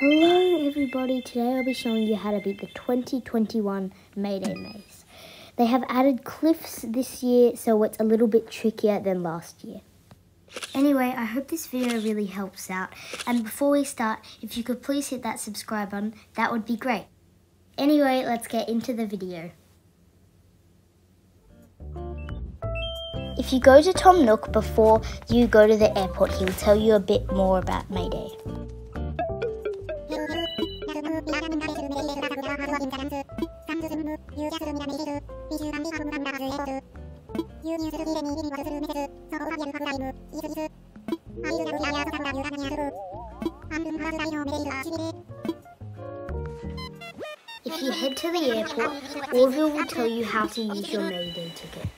Hello everybody, today I'll be showing you how to beat the 2021 May Day Maze. They have added cliffs this year so it's a little bit trickier than last year. Anyway, I hope this video really helps out and before we start, if you could please hit that subscribe button, that would be great. Anyway, let's get into the video. If you go to Tom Nook before you go to the airport, he'll tell you a bit more about May Day. If you head to the airport, Orville will tell you how to use your May Day ticket.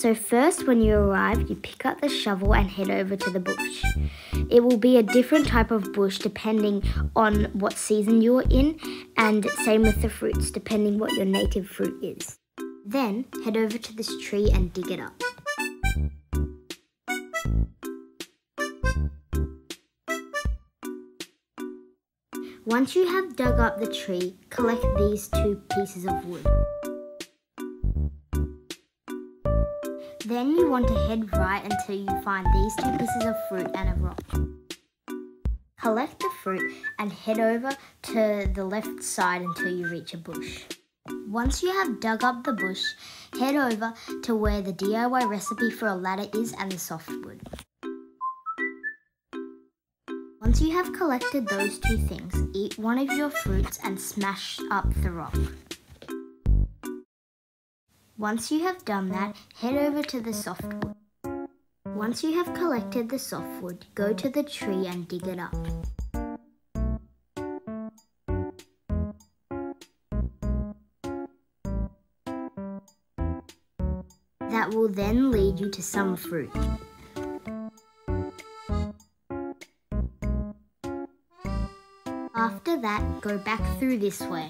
So first when you arrive, you pick up the shovel and head over to the bush. It will be a different type of bush depending on what season you're in and same with the fruits depending what your native fruit is. Then head over to this tree and dig it up. Once you have dug up the tree, collect these two pieces of wood. Then you want to head right until you find these two pieces of fruit and a rock. Collect the fruit and head over to the left side until you reach a bush. Once you have dug up the bush, head over to where the DIY recipe for a ladder is and the softwood. Once you have collected those two things, eat one of your fruits and smash up the rock. Once you have done that, head over to the softwood. Once you have collected the softwood, go to the tree and dig it up. That will then lead you to some fruit. That, go back through this way.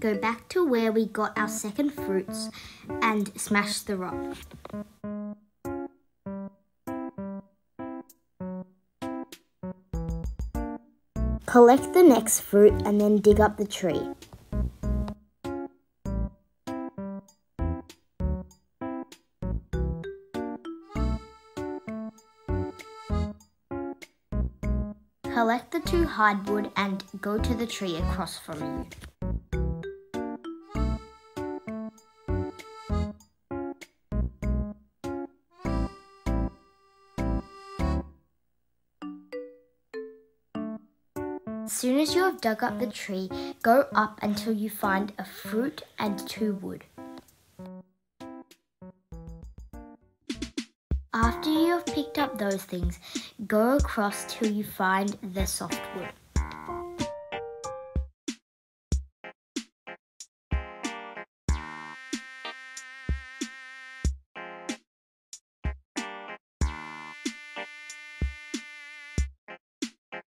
Go back to where we got our second fruits and smash the rock. Collect the next fruit and then dig up the tree. Collect the two hardwood and go to the tree across from you. As soon as you have dug up the tree, go up until you find a fruit and two wood. After you have picked up those things, go across till you find the softwood.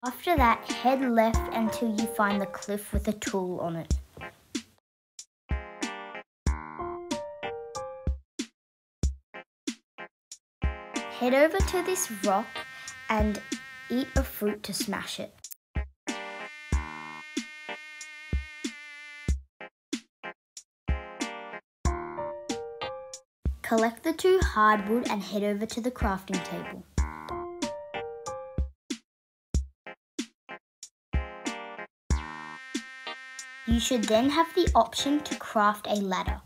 After that, head left until you find the cliff with a tool on it. Head over to this rock and eat a fruit to smash it. Collect the two hardwood and head over to the crafting table. You should then have the option to craft a ladder.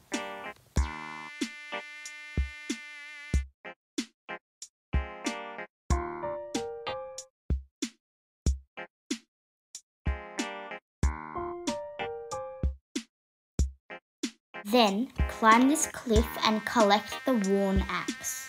Then climb this cliff and collect the worn axe.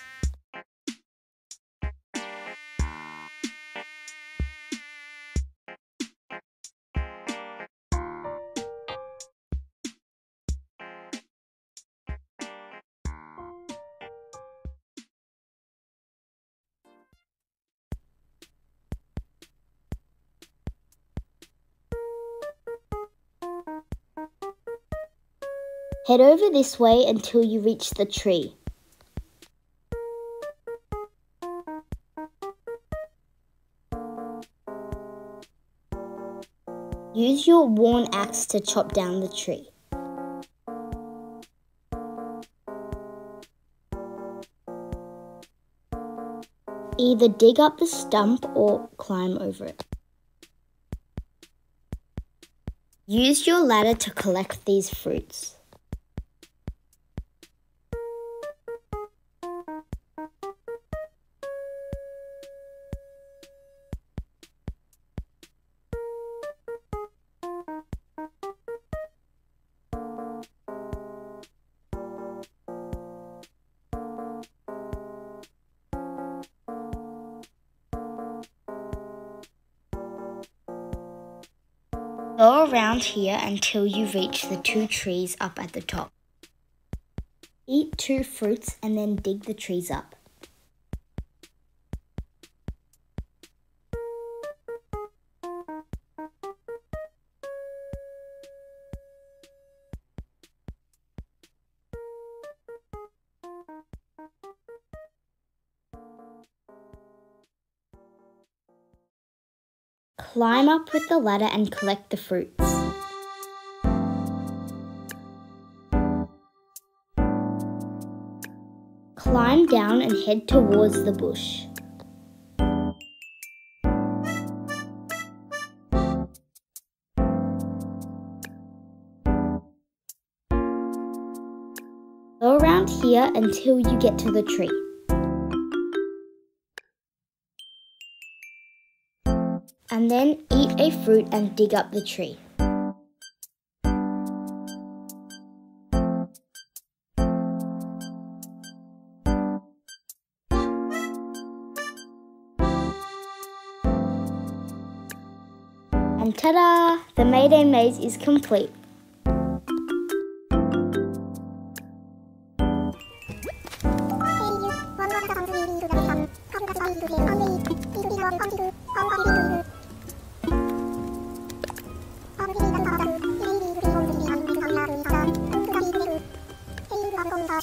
Head over this way until you reach the tree. Use your worn axe to chop down the tree. Either dig up the stump or climb over it. Use your ladder to collect these fruits. Go around here until you reach the two trees up at the top. Eat two fruits and then dig the trees up. Climb up with the ladder and collect the fruits. Climb down and head towards the bush. Go around here until you get to the tree. And then eat a fruit and dig up the tree. And ta-da! The May Day maze is complete. I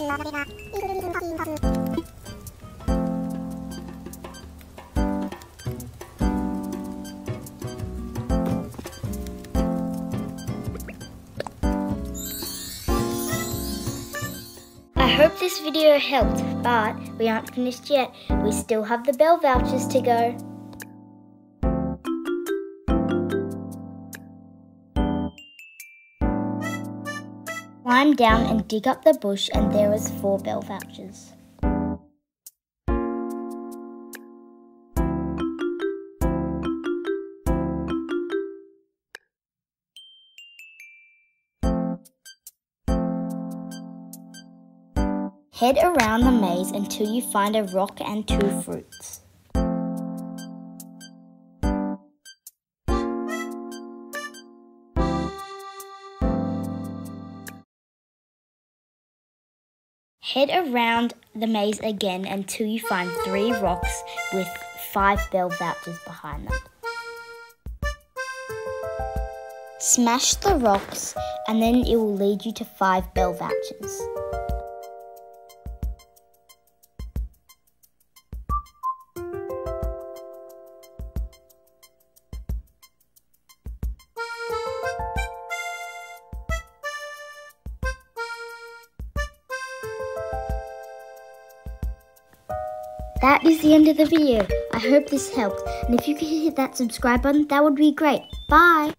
hope this video helped, but we aren't finished yet. We still have the bell vouchers to go. Climb down and dig up the bush and there was four bell vouchers. Head around the maze until you find a rock and two fruits. Head around the maze again until you find three rocks with five bell vouchers behind them. Smash the rocks and then it will lead you to five bell vouchers. That is the end of the video. I hope this helped. And if you could hit that subscribe button, that would be great. Bye!